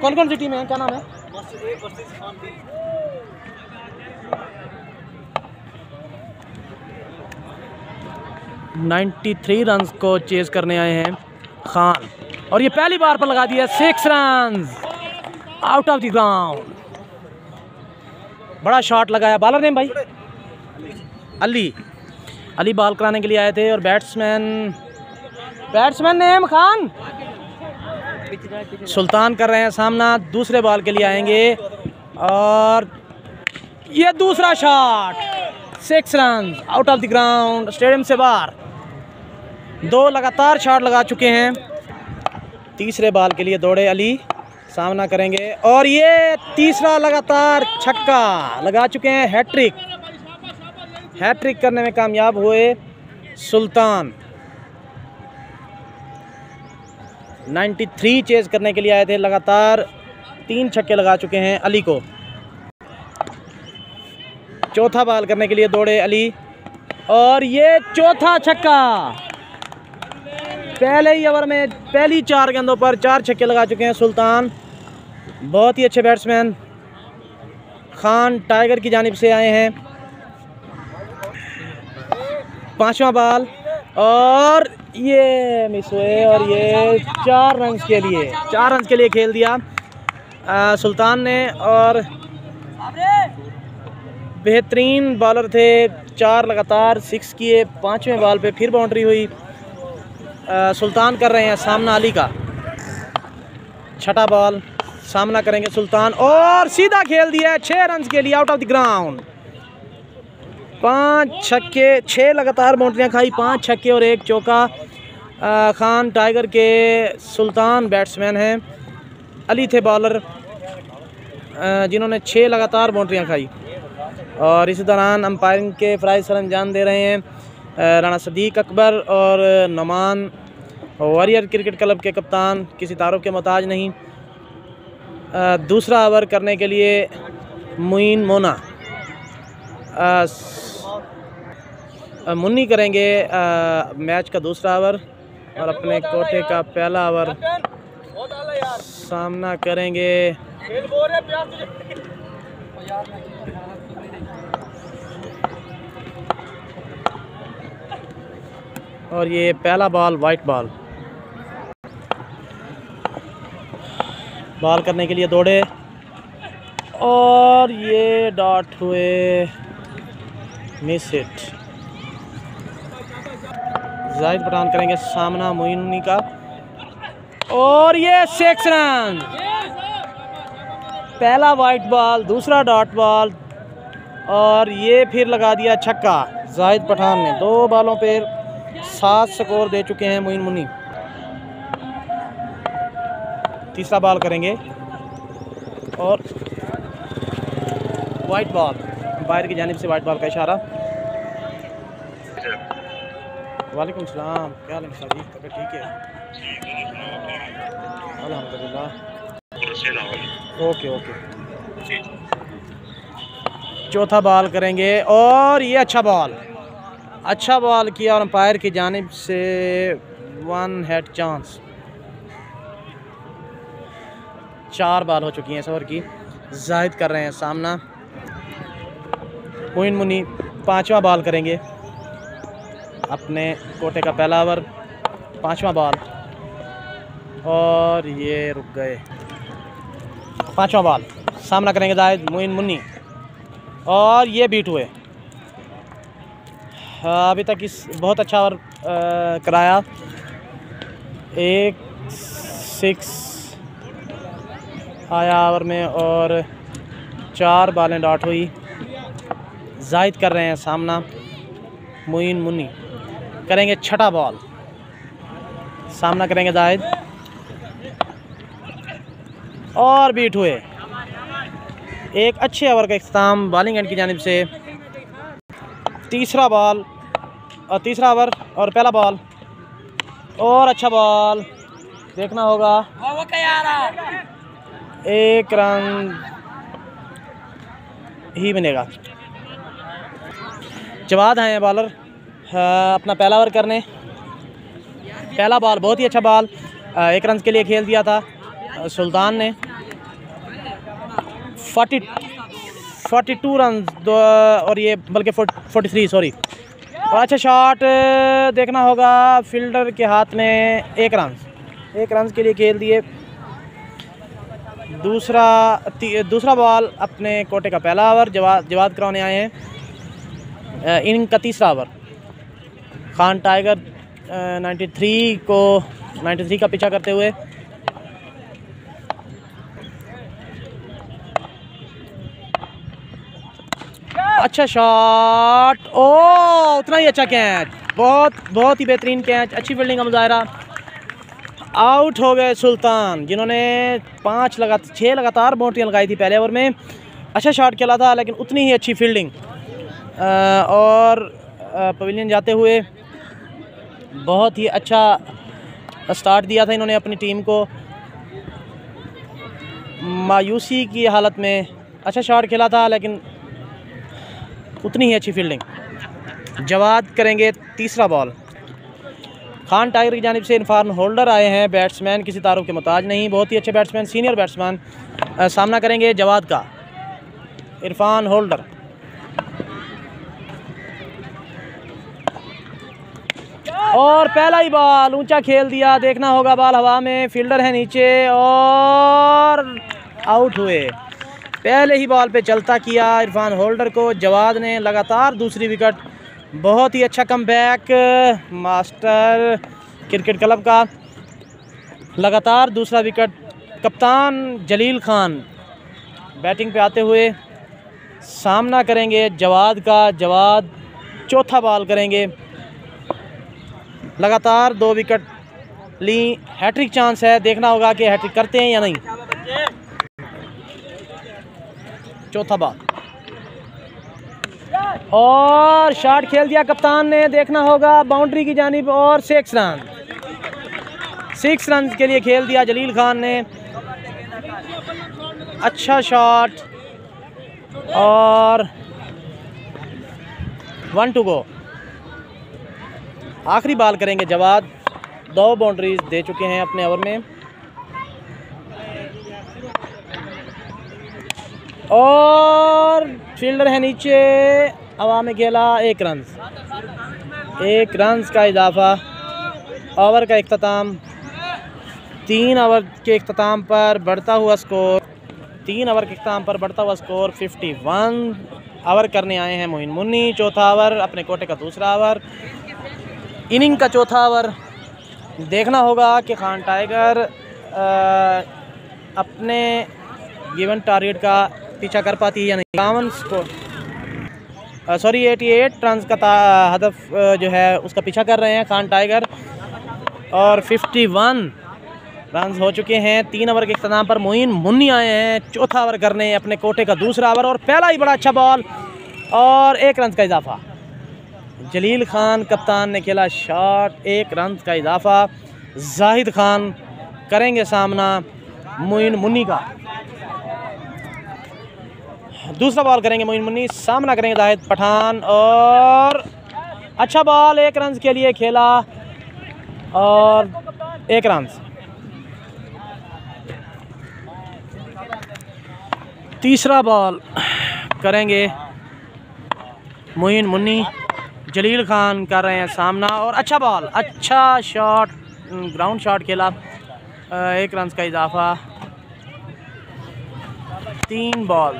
کون کون سٹی میں ہیں کیا نام ہے؟ نائنٹی تھری رنز کو چیز کرنے آئے ہیں خان۔ اور یہ پہلی بار پر لگا دیا six runs. Out of the ground. بڑا شاٹ لگایا۔ بالر نے بھائی۔ علی۔ علی بال کرانے کے لیے آئے تھے اور batsman batsman name Khan. Sultan کر رہے ہیں سامنا، دوسرے بال کے لیے آئیں گے اور یہ دوسرا shot six runs out of the ground stadium سے باہر۔ دو لگاتار شاٹ لگا چکے ہیں۔ تیسرے بال کے لیے دوڑے علی، سامنا کریں گے۔ اور یہ تیسرا لگاتار چھکا لگا چکے ہیں ہیٹرک ہیٹرک کرنے میں کامیاب ہوئے سلطان۔ نائنٹی تھری چیز کرنے کے لیے آئے تھے، لگاتار تین چھکے لگا چکے ہیں علی کو۔ چوتھا بال کرنے کے لیے دوڑے علی۔ اور یہ چوتھا چھکا۔ پہلے ہی اوور میں، پہلی چار گندوں پر چار چھکے لگا چکے ہیں سلطان۔ بہت ہی اچھے بیٹسمین۔ خان ٹائیگر کی جانب سے آئے ہیں۔ پانچواں بال۔ اور یہ مس ہوئے اور یہ چار رنز کے لیے، چار رنز کے لیے کھیل دیا۔ سلطان نے اور بہترین بالر تھے۔ چار لگاتار سکس کیے، پانچویں بال پہ پھر باؤنڈری ہوئی۔ سلطان کر رہے ہیں سامنا علی کا۔ چھٹا بال سامنا کریں گے سلطان اور سیدھا کھیل دیا ہے، چھ رنز کے لیے آؤٹ آف دی گراؤنڈ۔ پانچ چھکے، چھ لگاتار باؤنڈریاں کھائی، پانچ چھکے اور ایک چوکا۔ خان ٹائیگر کے سلطان بیٹسمن ہیں۔ علی تھے بالر جنہوں نے چھ لگاتار باؤنڈریاں کھائی۔ اور اسی دوران امپائرنگ کے فرائز سر انجام دے رہے ہیں۔ رانا صدیق اکبر اور نعمان۔ واریئر کرکٹ کلب کے کپتان، کسی تعارف کے محتاج نہیں۔ دوسرا اوور کرنے کے لیے معین مونا۔ منی کریں گے میچ کا دوسرا اوور اور اپنے کوٹے کا پہلا اوور سامنا کریں گے۔ اور یہ پہلا بال وائٹ بال۔ بال کرنے کے لیے دوڑے۔ اور یہ ڈاٹ ہوئے۔ مس ہٹ زاہد پٹھان کریں گے سامنا معینی کا۔ اور یہ سیکس رن۔ پہلا وائٹ بال دوسرا ڈاٹ بال اور یہ پھر لگا دیا چھکا۔ زاہد پٹھان نے دو بالوں پہ سات سکور دے چکے ہیں معین منی۔ تیسرا بال کریں گے۔ اور وائٹ بال امپائر کی جانب سے وائٹ بال کا اشارہ۔ وعلیکم السلام کیا حال ہے جی ٹھیک ہے؟ جی، الحمدللہ۔ Okay okay. جی، جی۔ چوتھا بال کریں گے اور یہ اچھا بال۔ اچھا بال کیا اور امپائر کی جانب سے ون ہیڈ چانس چار بال ہو چکی ہیں سور کی۔ زاہد کر رہے ہیں سامنا۔ معین منی پانچواں بال کریں گے۔ اپنے کوٹے کا پہلا اوور، پانچواں بال اور یہ رک گئے۔ پانچواں بال سامنا کریں گے زائد موین منی۔ اور یہ بیٹ ہوئے۔ ابھی تک اس بہت اچھا آور کرایا۔ ایک، سکس آیا آور میں اور چار بالیں ڈاٹ ہوئی۔ زائد کر رہے ہیں سامنا معین منی۔ کریں گے چھٹا بال۔ سامنا کریں گے زائد۔ اور بیٹ ہوئے۔ ایک اچھے اوور کا اختتام بالنگ اینڈ کی جانب سے۔ تیسرا بال۔ اور تیسرا اوور اور پہلا بال۔ اور اچھا بال۔ دیکھنا ہوگا۔ ایک رن۔ ہی بنے گا۔ جواد ہیں بالر اپنا پہلا اوور کرنے۔ پہلا بال، بہت ہی اچھا بال ایک رنز کے لیے کھیل دیا تھا، سلطان نے۔ فورٹی فورٹی ٹو رنز اور یہ بلکہ فورٹی تھری سوری۔ اور اچھا شاٹ دیکھنا ہوگا، فیلڈر کے ہاتھ میں ایک رنز۔ ایک رنز کے لیے کھیل دیے۔ دوسرا دوسرا بال اپنے کوٹے کا پہلا اوور جواد جواد کرانے آئے ہیں۔ ان کا تیسرا over Khan tiger ninety three کو نائنٹی تھری کا پیچھا کرتے ہوئے۔ اچھا شاٹ۔ او اتنا ہی اچھا کیچ۔ بہت بہت ہی بہترین کیچ۔ اچھی فیلڈنگ کا مظاہرہ۔ آؤٹ ہو گئے سلطان، جنہوں نے پانچ لگا، چھ لگاتار باؤنڈریاں لگائی تھی پہلے اوور میں۔ اچھا شاٹ کھیلا تھا، لیکن اتنی ہی اچھی فیلڈنگ۔ اور پویلین جاتے ہوئے بہت ہی اچھا اسٹارٹ دیا تھا انہوں نے اپنی ٹیم کو۔ مایوسی کی حالت میں اچھا شاٹ کھیلا تھا، لیکن اتنی ہی اچھی فیلڈنگ۔ جواد کریں گے تیسرا بال۔ خان ٹائگر کی جانب سے انفارم ہولڈر آئے ہیں۔ بیٹسمین کسی تعارف کے محتاج نہیں، بہت ہی اچھے بیٹسمین، سینئر بیٹسمین سامنا کریں گے جواد کا۔ عرفان ہولڈر۔ اور پہلا ہی بال اونچا کھیل دیا، دیکھنا ہوگا بال ہوا میں، فیلڈر ہے نیچے اور آؤٹ ہوئے۔ پہلے ہی بال پہ چلتا کیا عرفان ہولڈر کو، جواد نے لگاتار دوسری وکٹ۔ بہت ہی اچھا come back, master cricket club کا۔ لگاتار دوسرا وکٹ۔ کپتان جلیل خان بیٹنگ پہ آتے ہوئے سامنا کریں گے جواد کا۔ جواد چوتھا بال کریں گے۔ لگاتار دو وکٹ لی ہیٹرک چانس ہے۔ دیکھنا ہوگا کہ ہیٹرک کرتے ہیں یا نہیں۔ چوتھا بال۔ اور شاٹ کھیل دیا۔ کپتان نے دیکھنا ہوگا باؤنڈری کی جانب اور سکس رن سکس رنز کے لیے کھیل دیا۔ جلیل خان نے۔ اچھا شاٹ۔ اور ون ٹو گو آخری بال کریں گے جواد۔ دو باؤنڈریز دے چکے ہیں اپنے اوور میں۔ اور فیلڈر ہے نیچے۔ ہوا میں کھیلا ایک رنز ایک رنز کا اضافہ۔ اوور کا اختتام۔ تین اوور کے اختتام پر بڑھتا ہوا سکور تین اوور کے اختتام پر بڑھتا ہوا سکور ففٹی ون اوور کرنے آئے ہیں موہن منی۔ چوتھا اوور اپنے کوٹے کا دوسرا اوور اننگ کا چوتھا اوور۔ دیکھنا ہوگا کہ خان ٹائیگر اپنے گیون ٹارگیٹ کا پیچھا کر پاتی ہے یا نہیں باون score. Sorry, eighty eight runs کا ہدف جو ہے، اس کا پیچھا کر رہے ہیں خان ٹائیگر۔ اور ففٹی ون رنز ہو چکے ہیں۔ تین اوور کے اختتام پر معین منی آئے ہیں۔ چوتھا اوور کرنے اپنے کوٹے کا دوسرا اوور اور پہلا ہی بڑا اچھا بال اور ایک رنز کا اضافہ۔ جلیل خان کپتان نے کھیلا شاٹ، ایک رنز کا اضافہ۔ زاہد خان کریں گے سامنا معین منی کا۔ دوسرا بال کریں گے معین منی، سامنا کریں گے زاہد پٹھان اور اچھا بال، ایک رنز کے لیے کھیلا اور ایک رنز تیسرا بال کریں گے معین منی۔ جلیل خان کر رہے ہیں سامنا اور اچھا بال اچھا شاٹ گراؤنڈ شاٹ کھیلا۔ ایک رنز کا اضافہ۔ تین بال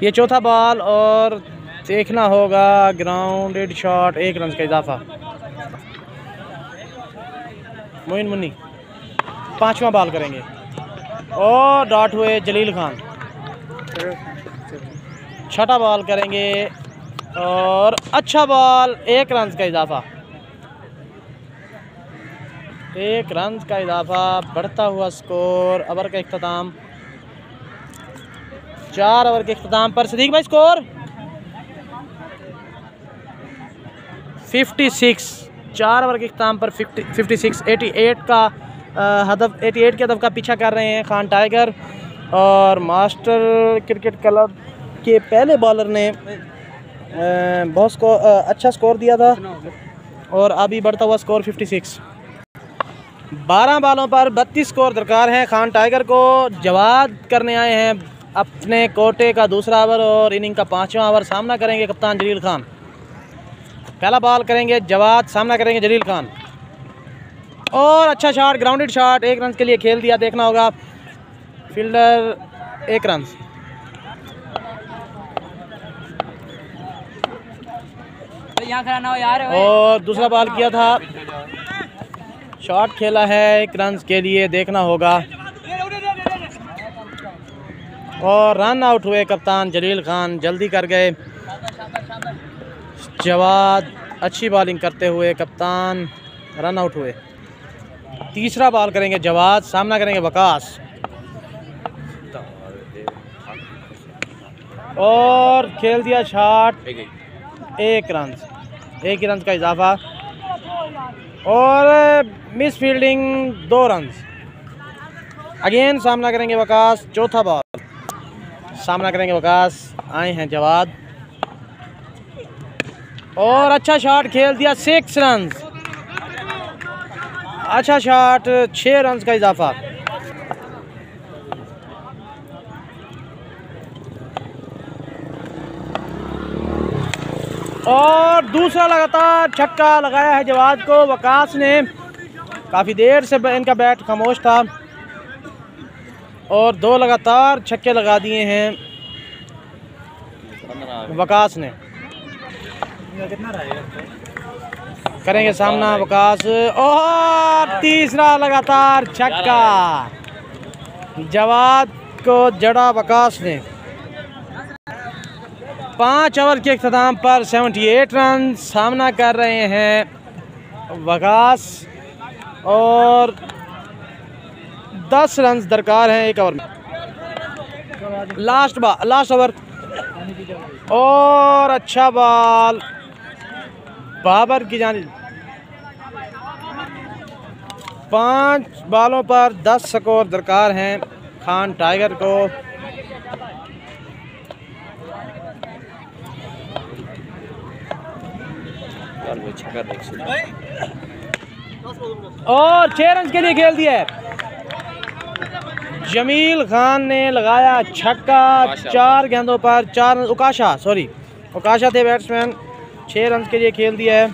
یہ چوتھا بال اور دیکھنا ہوگا گراؤنڈ شاٹ ایک رنز کا اضافہ۔ موین منی۔ پانچواں بال کریں گے۔ اور ڈاٹ ہوئے جلیل خان۔ چھٹا بال کریں گے اور اچھا بال ایک رنز کا اضافہ۔ ایک رنز کا اضافہ، بڑھتا ہوا سکور، اوور کا اختتام۔ چار اوور کے اختتام پر صدیق بھائی سکور۔ ففٹی سکس چار اوور کے اختتام پر ففٹی سکس ایٹی ایٹ کا ہدف ایٹی ایٹ کے ہدف کا پیچھا کر رہے ہیں خان ٹائیگر اور ماسٹر کرکٹ کلب کے پہلے بالر نے بہت سکور اچھا سکور دیا تھا اور ابھی بڑھتا ہوا سکور ففٹی سکس بارہ بالوں پر بتیس سکور درکار ہیں خان ٹائیگر کو، جواد کرنے آئے ہیں اپنے کوٹے کا دوسرا اوور اور اننگ کا پانچواں اوور۔ سامنا کریں گے کپتان جلیل خان۔ پہلا بال کریں گے جواد، سامنا کریں گے جلیل خان۔ اور اچھا شاٹ گراؤنڈڈ شاٹ ایک رنز کے لیے کھیل دیا دیکھنا ہوگا فیلڈر ایک رنز۔ اور دوسرا بال کیا تھا۔ شاٹ کھیلا ہے ایک رنز کے لیے دیکھنا ہوگا۔ اور رن آؤٹ ہوئے کپتان جلیل خان جلدی کر گئے۔ جواد اچھی بالنگ کرتے ہوئے کپتان رن آؤٹ ہوئے۔ تیسرا بال کریں گے جواد، سامنا کریں گے وکاس۔ اور کھیل دیا شاٹ، ایک رنز ایک ہی رنز کا اضافہ۔ اور مس فیلڈنگ دو رنز اگین سامنا کریں گے وکاس، چوتھا بال۔ سامنا کریں گے وکاس، آئے ہیں جواد۔ اور اچھا شاٹ، کھیل دیا سکس رنز۔ اچھا شاٹ، چھ رنز کا اضافہ۔ اور دوسرا لگاتار چھکا لگایا ہے جواد کو، وکاس نے۔ کافی دیر سے ان کا بیٹ خاموش تھا۔ اور دو لگاتار چھکے لگا دیے ہیں۔ وکاس نے۔ کریں گے سامنا وکاس۔ اور تیسرا لگاتار چھکا۔ جواد کو جڑا وکاس نے۔ پانچ اوور کے اختتام پر سیونٹی ایٹ رن سامنا کر رہے ہیں وکاس۔ اور دس رنز درکار ہیں ایک اوور میں۔ Last ball last over. اور اچھا بال بابر کی جانب۔ پانچ بالوں پر دس سکور درکار ہیں خان ٹائیگر کو۔ اور چھ رنز کے لیے کھیل دیا ہے۔ جمیل خان نے لگایا چھکا چار گیندوں پر چار اکاشا سوری اکاشا تھے بیٹسمین چھ رنز کے لیے کھیل دیا ہے۔